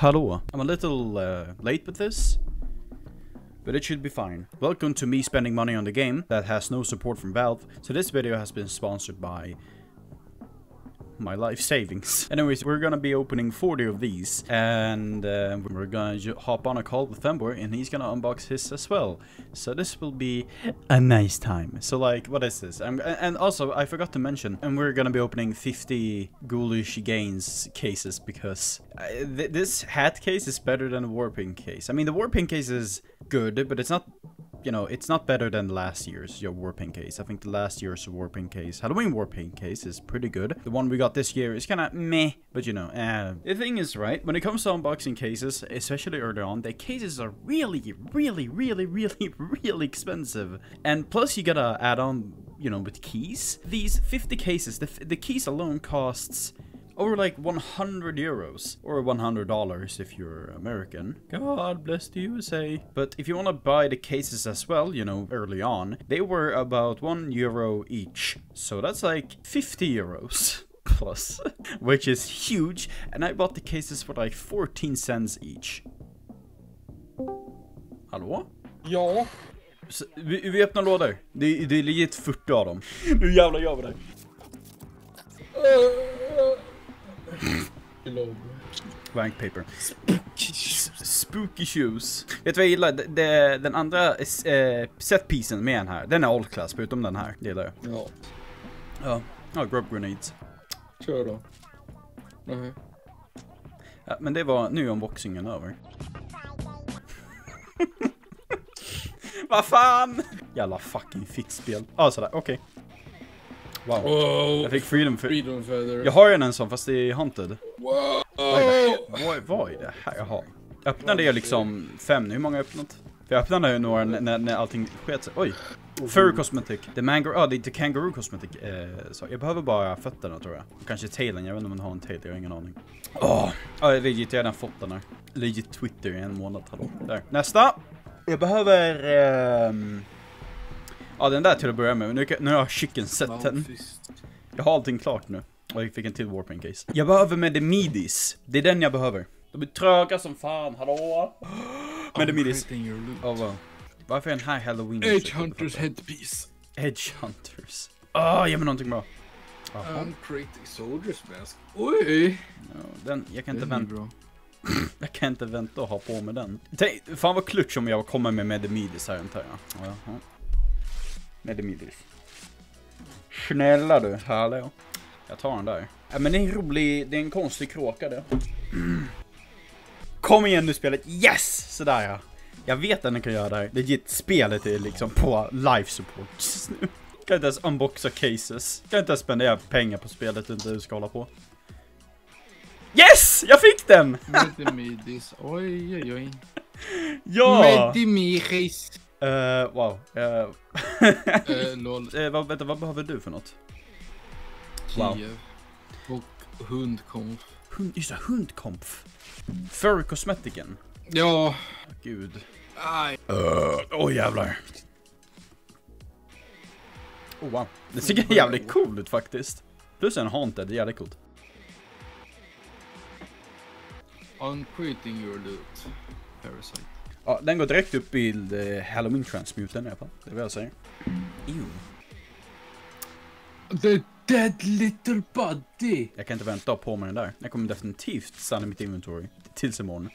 Hello. I'm a little uh, late with this, but it should be fine. Welcome to me spending money on the game that has no support from Valve. So this video has been sponsored by my life savings. Anyways, we're gonna be opening 40 of these, and uh, we're gonna hop on a call with Femboy, and he's gonna unbox his as well. So this will be a nice time. So like, what is this? I'm, and also, I forgot to mention, and we're gonna be opening 50 Ghoulish Gains cases because uh, th- this hat case is better than the Warping case. I mean, the Warping case is good, but it's not you know, it's not better than last year's your warping case. I think the last year's warping case, Halloween warping case, is pretty good. The one we got this year is kind of meh, but you know, uh, the thing is, right, when it comes to unboxing cases, especially early on, the cases are really, really, really, really, really expensive. And plus, you gotta add on, you know, with keys. These 50 cases, the, the keys alone costs over like 100 euros or 100 dollars if you're American. God bless the USA. But if you want to buy the cases as well, you know, early on, they were about 1 euro each. So that's like 50 euros plus, which is huge. And I bought the cases for like 14 cents each. Hallå? Ja. Så, vi, vi öppnar lådor. Det, det är legit 40 av dem. Nu jävlar gör vi det. Glob. Blank paper. Spooky shoes. Vet du vad jag gillar? Det, det, den andra eh, setpiecen med den här, den är all class förutom den här. Det gillar jag. Ja. Ja. Ja, grub grenades. Kör då. Nej. Ja, men det var, nu är unboxingen över. Vad fan! Jävla fucking fittspel. Ja, ah, sådär, okej. Wow. Wow. Jag fick freedom för... Freedom feather. Jag har ju en sån fast det är hunted. Wow. Vad vad, är det här? Jaha. Öppnade jag liksom fem nu? Hur många har jag öppnat? För jag öppnade ju några när, när, allting sket sig. Oj! Furry Cosmetic. The Mango... Ja, ah, det är inte Kangaroo Cosmetic. Eh, så jag behöver bara fötterna tror jag. Kanske tailen. Jag vet inte om den har en tail. Jag har ingen aning. Åh! Ja, oh, legit. Jag har redan fått den här. Legit Twitter i en månad. Hallå. Där. Nästa! Jag behöver... ehm, Ja, den där till att börja med. Nu, nu har jag chicken sett den. Jag har allting klart nu. Och jag fick en till warping case. Jag behöver Medimidis. Det är den jag behöver. De är tröga som fan, hallå? Medimidis. Oh, wow. Varför är den här halloween? Edge Hunters headpiece. Edge Hunters. Åh, oh, ge mig någonting bra. Jaha. And creating soldiers mask. Oj! Ja, den, jag kan inte vänta. bra. Jag kan inte vänta att ha på med den. Tänk, fan vad klutch om jag kommer med Medimidis här antar jag. Jaha. Medimidis. Snälla du, hallå. Jag tar den där. Ja, men det är en rolig, det är en konstig kråka det. Kom igen nu spelet, yes! Sådär ja. Jag vet att den kan göra det här. Legit, spelet är liksom på life support just nu. Kan inte ens unboxa cases. Kan inte ens spendera pengar på spelet inte du ska hålla på. Yes! Jag fick den! Medimidis. Oj, oj, oj. Ja! Medimiris. Eh, wow. Uh, Eh, lol. uh, vad, vänta, vad behöver du för något? Wow. Kiev. Och hundkonf. Hund, just det, hundkomf. Furry Cosmeticen. Ja. Gud. Aj. Åh oh, jävlar. Oh wow. Det ser jävligt cool ut faktiskt. Plus en haunted, det är jävligt coolt. Uncreating your loot. Parasite. Ja, den går direkt upp i uh, Halloween Transmuten i alla fall. Det är vad jag säger. Ew. The dead little buddy. Jag kan inte vänta på mig den där. Jag kommer definitivt stanna i mitt inventory. Tills imorgon.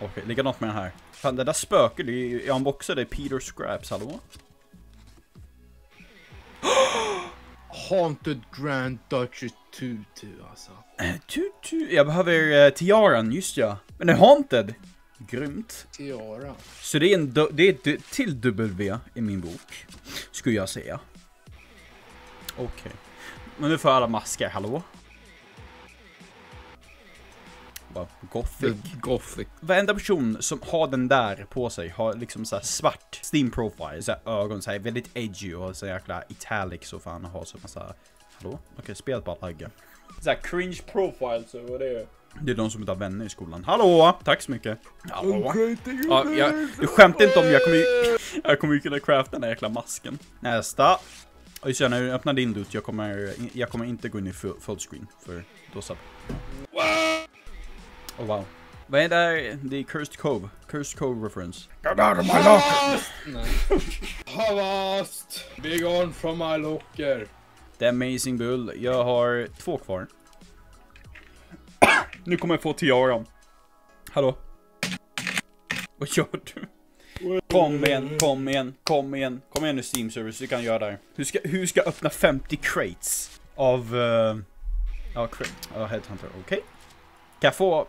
Okej, likadant med den här. Fan, det där spöket, det är- jag unboxade Peter Scraps, hallå? Haunted Grand Duchess Tutu alltså. Eh, Tutu, jag behöver uh, tiaran, just ja. Men den är haunted. Grymt. Tiara. Så det är, en, det är ett till W i min bok. Skulle jag säga. Okej. Men nu får alla masker, hallå? Bara gothic. Gothic. Varenda person som har den där på sig har liksom så här svart Steam profile, så här ögon, så här väldigt edgy och så jäkla italics och fan har så massa... Hallå? Okej, spel på alla höggar. Så här cringe profile, så vad det är. Det är de som inte har vänner i skolan. Hallå! Tack så mycket. Hallå? Ja, jag, du skämtar inte om jag kommer ju... Jag kommer ju kunna crafta den här jäkla masken. Nästa. Och det, när du öppnar din loot, jag kommer, jag kommer inte gå in i full, full screen. För då så. Oh wow. Vad är det här? Det är Cursed Cove. Cursed Cove reference. Havast! Nej. Havast! Be gone from my locker. The Amazing Bull. Jag har två kvar. nu kommer jag få tiaran. Hallå? Vad gör du? Kom igen, kom igen, kom igen. Kom igen nu Steam Service, du kan göra det här. Hur ska, hur ska jag öppna 50 crates? Av... Uh, ja, crate. Ja, Headhunter. Okej. Kan jag få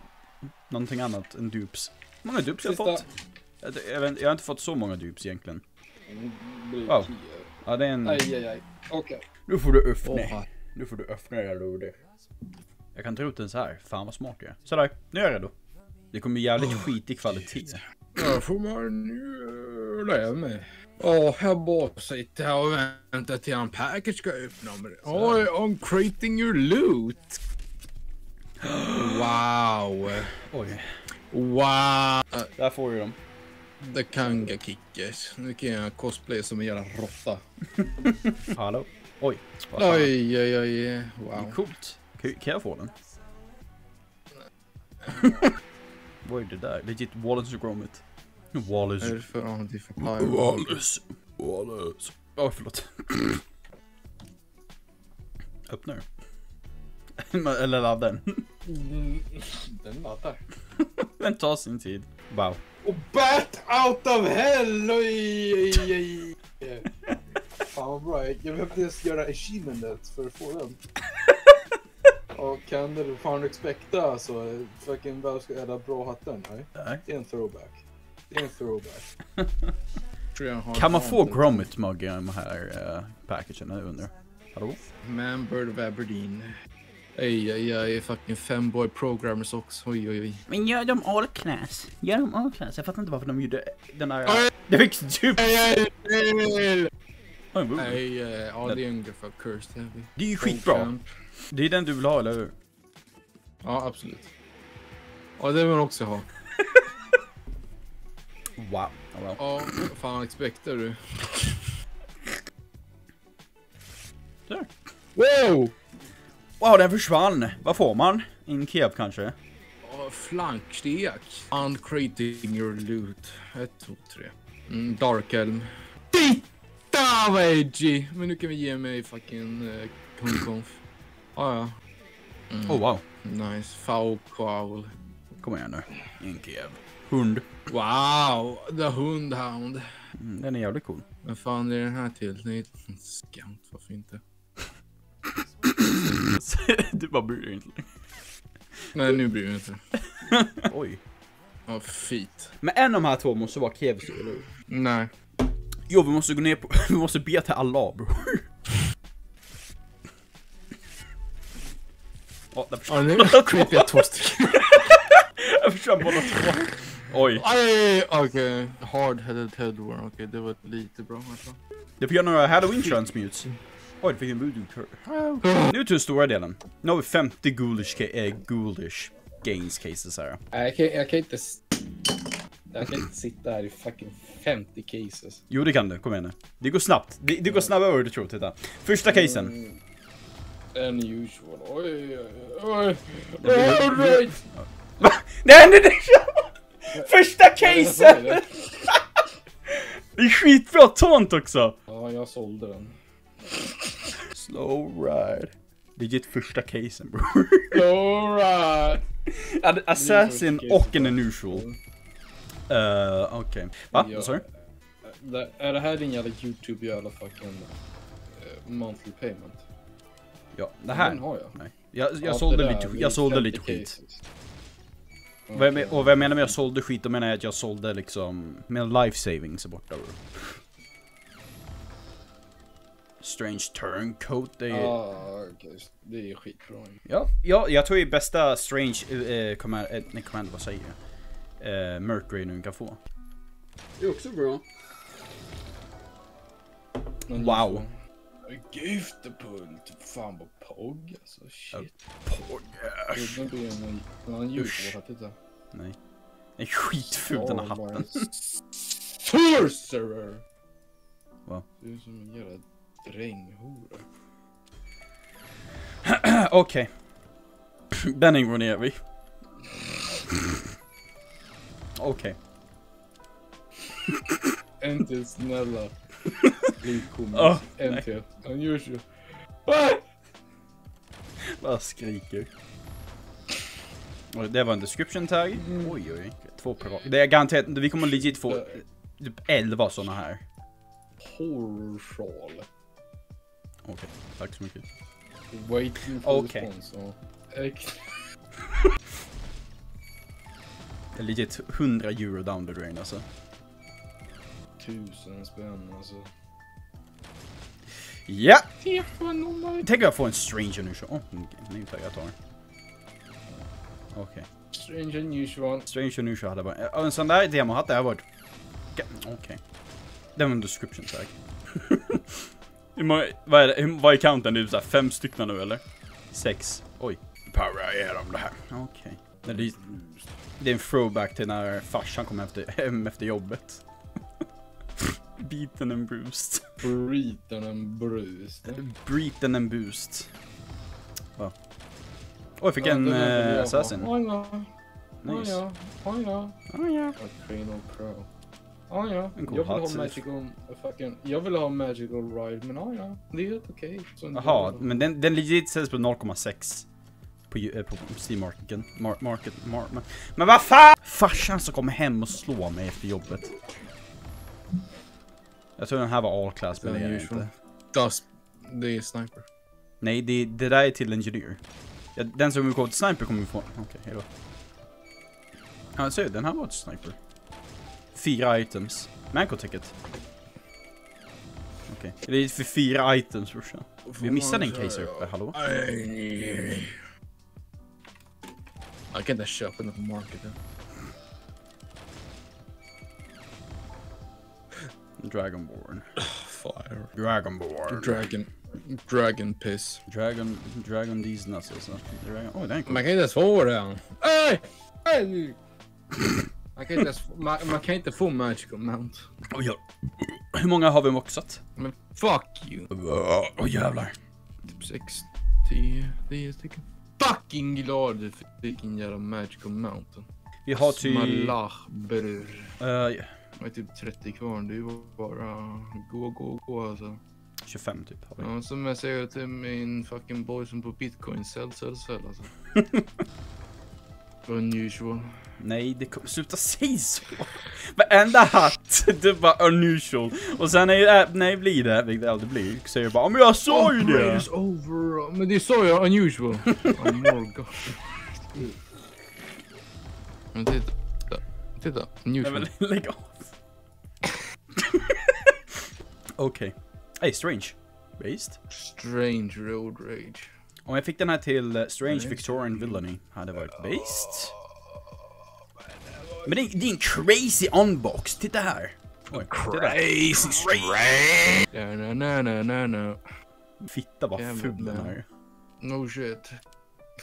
någonting annat än dupes? Hur många dupes har jag Sista. fått? Jag, jag, vet, jag har inte fått så många dupes egentligen. Wow. Ja, det är en... Aj, aj, aj. Okej. Nu får du öppna. Åh, Nu får du öppna det Lode. Jag kan ta ut den så här. Fan vad smart jag är. Sådär, nu är jag redo. Det kommer jävligt skitig kvalitet. Då får man ju lära mig. Ja, jag bara sitter här och väntar till en package ska öppna. Oj, I'm creating your loot. Wow. Oj, Wow. där får du dem. Det kan ga kickers. Nu kan jag cosplay som en jävla råtta. Hallå? Oj. Oj, oj, oj. Det är Wow. coolt. Kan jag få den? Vad är det där? Legit Wallace och Gromit. Vad är Wallace. det för... Ja, det är för. Wallace. Wallace. Åh, förlåt. Öppnar du? Eller ladda den. Den laddar. Den tar sin tid. Wow. Och bat out of hell! Oj, oj, oj. Fan vad bra. Jag behövde ens göra achievementet för att få den. Och kan det fan expecta alltså. Fucking äda bra hatten. Nej, Nej. det är en throwback. Det är en throwback. Kan man få Gromit mugg i de här uh, packagen? Jag undrar. Hallå? Manbird of Aberdeen. Ej, ej, ej, fucking femboy programmers också. Oj, oj, oj. Men gör dem all class. Gör dem all class. Jag fattar inte varför de gjorde den. Oj. Det fick typ... Nej, ja det är ungefär cursed heavy. Det är ju skitbra. Det är den du vill ha, eller hur? Ja, absolut. Ja, det vill man också ha. Wow. Ja, wow. Ja, fan expectar du? Där. Wow! Wow, den försvann. Vad får man? En kev kanske? Ja, Flankstek. Uncreating your loot. Ett, två, tre. Mm, Dark Elm. Titta vad edgy! Men nu kan vi ge mig fucking uh. Ja, ja. Mm, Oh wow. Nice. Cowl. Kom igen nu. En kev. Hund. Wow! The Hundhound. Mm, den är jävligt cool. Men fan är den här till? Det är skant, varför inte? du bara bryr dig inte. Nej, nu bryr jag mig inte. Oj. Ja, feet. Men en av de här två måste vara kevs, eller hur? Nej. Jo, vi måste gå ner på... Vi måste be till Allah, bro. Ja, där Ja, försvann nu creepar jag två stycken. där försvann båda två. Oj. Okej. Hard-headed headworm. Okej, det var lite bra. Alltså. Det får göra några halloween transmutes. Oj, det fick en voodoo curve. Nu till den stora delen. Nu har vi 50 ghoulish, ca- äh, ghoulish gains cases här. Nej, jag kan, jag kan inte... Jag kan inte sitta här i fucking 50 cases. Jo, det kan du. Kom igen nu. Det går snabbt. Det, det går snabbare än du tror. Titta. Första casen. Unusual. Oj, oj, oj. All right. Det hände det! Första casen! Det är skitbra taunt också! Ja, jag sålde den. Slow ride. Legit första casen bro. Right. Ad- Assassin och en unusual. Uh, okej. Va? Ja. Vad sa du? Är det här din jävla YouTube jävla fucking uh, monthly payment? Ja, det här. Den har jag. Nej. Jag, jag Ja, sålde lite, jag sålde 50 lite skit. Vad men- och vad jag menar med jag sålde skit, då menar jag att jag sålde liksom, med life savings är borta bro. Strange turncoat, det är Ja, okej. Det är skitbra. Ja, ja, jag tror det är bästa Strange eh, command, eh, nej, command, vad säger jag? Eh, Mercury nu kan få. Det är också bra. Wow. Giftepult. Fan vad pogg alltså. Shit. Pågärs. Det blir en annan Usch. YouTube. Titta. Nej. Det är skitfult den här hatten. Sorcerer! Va? Du är som en jävla dränghora. Okej. Den går ner vi. Okej. En till snälla. En nej. till. Unusual. Bara skriker. Och det var en description tag. Oj, oj. Två per Det är garanterat, vi kommer legit få typ 11 såna här. Horror shawl. Okej, tack så mycket. Waiting for Okej. response. Det är legit 100 euro down the drain alltså. Tusen spänn alltså. Ja! Tänk jag får en stranger nu. Åh, oh, nu tar jag tar. Okej. Strange unusual. Stranger nu hade varit... En sån där demo hade jag varit... Okej. Det var en description tag. Hur många, vad är det, vad är counten? Det är typ såhär fem stycken nu eller? Sex. Oj. Power igenom det här. Okej. Det, är- det är en throwback till när farsan kom efter, hem efter jobbet. Beaten and bruised. Burriton and bruised. Beaten and boost. Va? Oj, jag fick Ja, en uh, ha. assassin. Oj ja. Nice. ja. Oj ja. Oh, ja. A Crane of Crow. Ja, ja. Jag vill ha magical... Fucking, jag vill ha magical ride, men ja, ja. Det är helt okej. Så- Jaha, men den, den legit säljs på 0,6. På, eh, på Steam-marketen. Mar market, mar men, men vad fan! Farsan som kommer hem och slår mig efter jobbet. Jag tror den här var all class, men det är Unusual. inte. Dust. Det är sniper. Nej, det, det där är till Engineer. Ja, den som vill gå till Sniper kommer vi få... Okej, hejdå. Ja, du, den här var ett Sniper. Fyra items. Manco ticket. Okej, det är för fyra items brorsan. Vi missade en case här uppe, hallå? Jag kan inte köpa den på marketen. Dragonborn. Fire. Dragonborn. Dragon. Dragon piss. Dragon, Dragon these nuts alltså. Dragon, oj den. Man kan inte ens få den. Ej! Ej! Man kan inte ens få, man, man kan inte få magical mount. Oj, ja. Hur många har vi moxat? Men fuck you. Åh jävlar. Typ 6, 10, 10 stycken. Fucking glad du fick en jävla magical mountain. Vi har typ... Smalach bror. Uh, Jag är typ 30 kvar. Det är ju bara gå, gå, gå alltså. 25 typ har vi. Ja, som jag säger till min fucking boy som på bitcoin. Sälj, sälj, sälj alltså. Unusual. Nej, det kommer... Sluta säga så! Varenda hatt, det var unusual. Och sen är det, nej blir det, vilket det aldrig blir, säger jag bara men jag sa ju det! Upgrade is over. Men det sa jag unusual. oh, Morgan. Men titta. Titta. Nej Unusual. men lägg av. Okej. Hey, strange. Based. Strange road rage. Om jag fick den här till eh, Strange. Victorian Villainy hade varit based. Men det är, det är en crazy unbox, titta här! Oj. Crazy strange. Na, na, na, na, na. Fitta vad ful den här är. No shit.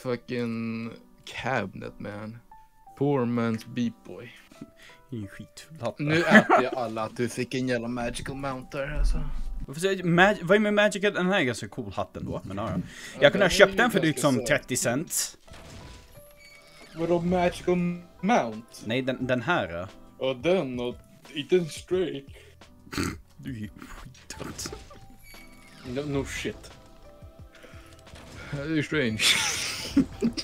Fucking cabinet man. Poor man's beat boy. Det är en skitful hatt. Nu äter jag alla att du fick en jävla magical mount där alltså. Varför säger jag- Mag- vad är med Magic? Den här är ganska cool hatten då, men ja. Jag kunde ha köpt den för liksom söt. 30 cent. Vadå magical mount? Nej, den, den här. Ja den och inte straight. Du är skittrött. No, no shit. Det är strange.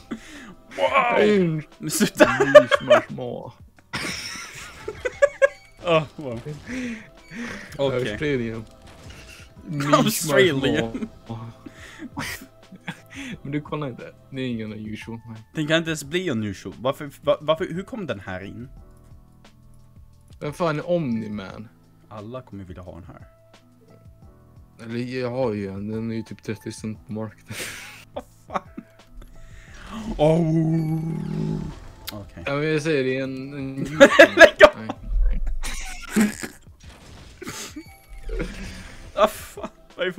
Wow! Men sluta! Oh, wow. Okej. Australian. Australian. Men du kollar inte. Det är ingen unusual. Den kan inte ens bli unusual. Varför, va- varför, hur kom den här in? Vem fan är Omni-Man? Alla kommer vilja ha den här. Eller jag har ju en. Den är ju typ 30 cent på marknaden. Oh. Okej. Ja men jag säger det är en... en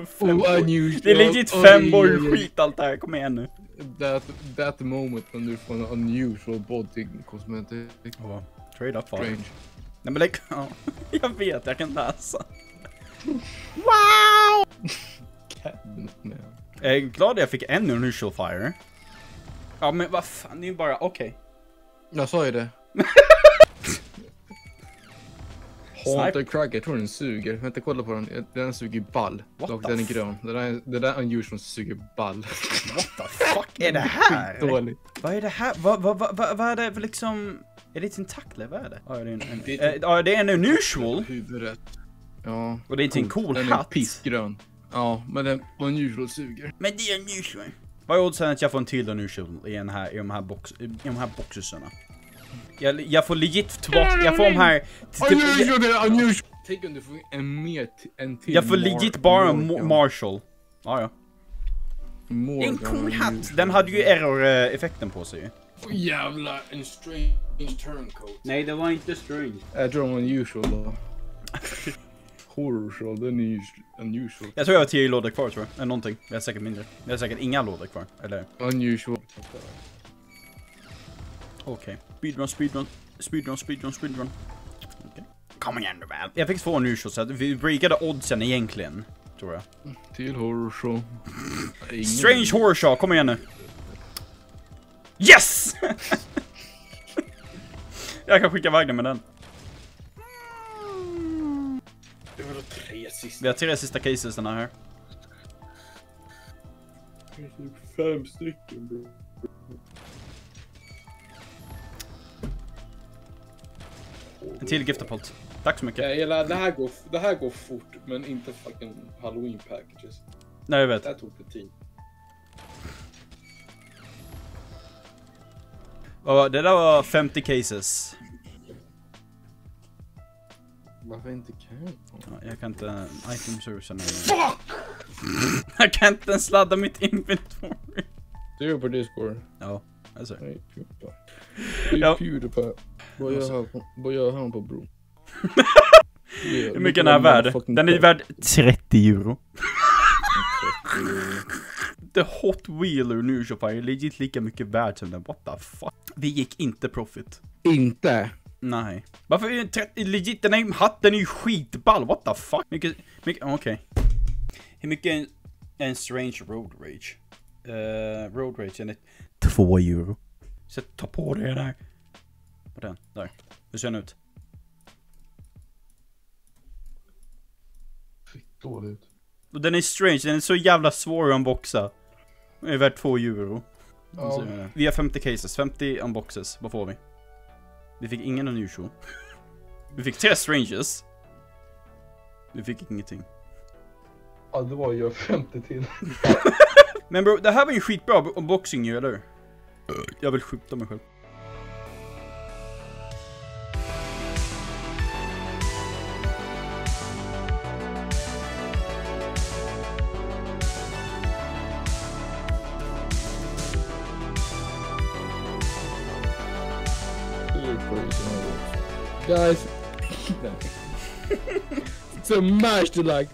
för Oh, unusual. Det är legit femboy oj, oj. skit allt det här, kom igen nu. That, that moment when du får en unusual body cosmetic. Oh, trade up Strange. Nej men lägg ja. Jag vet, jag kan läsa. Man. Jag är glad jag fick en unusual fire. Ja men vad fan, det är ju bara, okej. Jag sa ju det. Haunter Crack, jag tror den suger. Vänta, kolla på den. Den suger ball. What Och den är grön. Det där, är- det där är unusual suger ball. What the fuck är det här? Dåligt. Vad är det här? Vad, vad, vad, vad, vad är det för liksom... Är det tentakler? Vad är det? Ja, det är en, en, Det eh, ja, det är en unusual. Huvudet. Ja. Och det är inte en cool den är hatt. pissgrön. Ja, men den unusual suger. Men det är unusual. Vad är oddsen att jag får en till unusual i, den här, i de här, box, i de här boxusarna? Jag, jag får legit tillbaka, jag får de här... Typ! Tänk om du får en mer, en till jag får legit bara. Marshall. Ja, ja. Morgan En cool hatt! Den hade ju error-effekten på sig ju. Åh jävlar, en strange turncoat. Nej, det var inte strange. Jag tror de var unusual då. Horror show, den är ju unusual. Jag tror jag har 10 lådor kvar tror jag. Eller någonting. Jag har säkert mindre. Jag har säkert inga lådor kvar. Eller? Unusual. Okej. Speedrun, speedrun. Speedrun, speedrun, speedrun. Okej. Kom igen nu väl. Jag fick två unusual så att vi breakade oddsen egentligen. Tror jag. Till. Ingen- Strange Horror Show, kom igen nu. Yes! jag kan skicka iväg den med den. Tre sista. Vi har tre sista cases den här. Fem stycken bro. Till giftapult. Tack så mycket. Jag gillar, det här går, det här går fort, men inte fucking halloween packages. Nej, jag vet. Det här tog det tid. Var- Det där var 50 cases. Varför inte kan? Ja, jag kan inte... Item sourcen Fuck! jag kan inte ens ladda mitt inventory. Du är på discord. Ja, alltså. Nej, Pewdiepie. Det är Ja. Pewdiepie. Vad gör han på, vad gör han på bro? Hur mycket den är värd? Den är värd 30 euro. The Hot Wheeler nu köper är legit lika mycket värd som den. What the fuck? Vi gick inte profit. Inte? Nej. Varför är den 30? Legit, den här hatten är ju skitball. What the fuck? Mycket, mycket, okej. Hur mycket är en, en strange road rage? Uh, road rage är 2 euro. Så ta på det där. På den, där. Hur ser den ut? Dåligt. Och den är strange, den är så jävla svår att unboxa. Den är värd 2 euro. Ja. Vi har 50 cases, 50 unboxes. Vad får vi? Vi fick ingen unusual. Vi fick tre strangers. Vi fick ingenting. Ja, det var ju 50 till. Men bro, det här var ju skitbra unboxing ju, eller hur? Jag vill skjuta mig själv. Guys, it's so much to like.